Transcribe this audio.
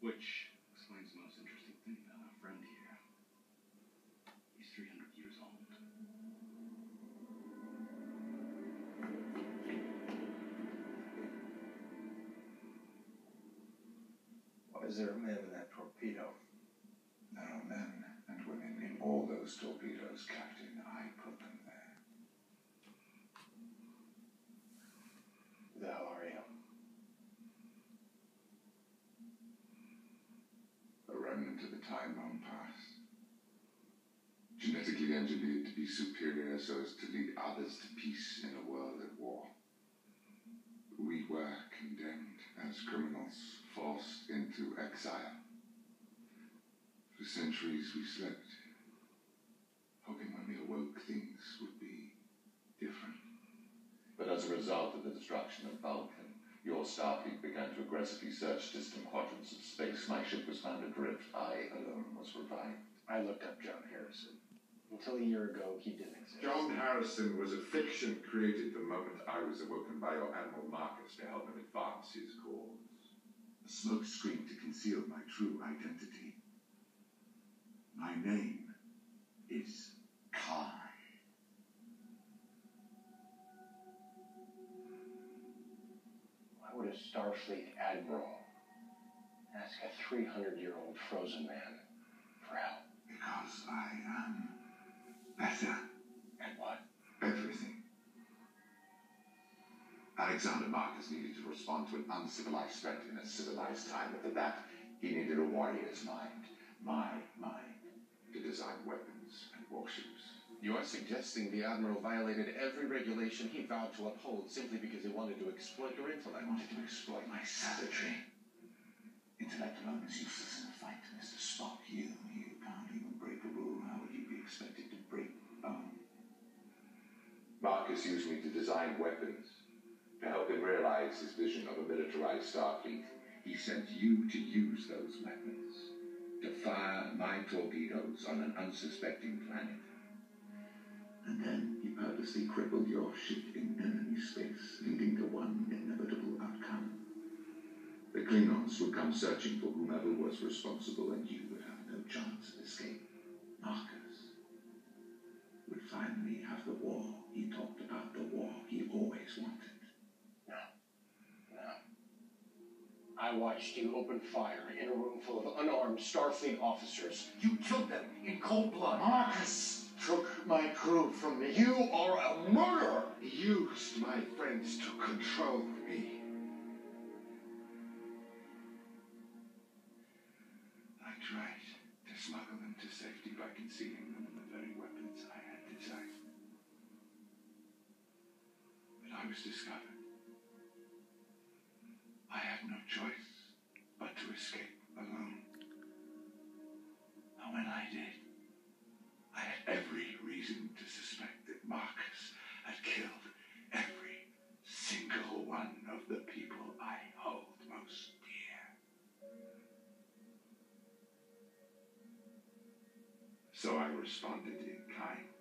Which explains the most interesting thing about our friend here. He's 300 years old. Why is there a man in that torpedo? There are men and women in all those torpedoes, Captain. I put them there. Who the hell are you? A remnant of the time long past. Engineered to be superior so as to lead others to peace in a world at war. We were condemned as criminals, forced into exile. For centuries we slept, hoping when we awoke things would be different. But as a result of the destruction of Vulcan, your Starfleet began to aggressively search distant quadrants of space. My ship was found adrift. I alone was revived. I looked up John Harrison. Until a year ago, he didn't exist. John Harrison was a fiction created the moment I was awoken by your Admiral Marcus to help him advance his cause. A smoke screen to conceal my true identity. My name is Khan. Why would a Starfleet admiral ask a 300 year old frozen man Alexander Marcus needed to respond to an uncivilized threat in a civilized time. But for that, he needed a warrior's mind. My mind. To design weapons and warships. You are suggesting the Admiral violated every regulation he vowed to uphold simply because he wanted to exploit your I intellect. wanted to exploit my savagery. Intellect alone is useless in a fight, Mr. Spock. You, you can't even break a rule. How would you be expected to break bone? Marcus used me to design weapons, to help him realize his vision of a militarized Starfleet. He sent you to use those weapons, to fire my torpedoes on an unsuspecting planet. And then he purposely crippled your ship in enemy space, leading to one inevitable outcome. The Klingons would come searching for whomever was responsible, and you would have no chance of escape. Watched you open fire in a room full of unarmed Starfleet officers. You killed them in cold blood. Marcus took my crew from me. You are a murderer. Used my friends to control me. I tried to smuggle them to safety by concealing them in the very weapons I had designed. But I was discovered. I had no choice so I responded in kind.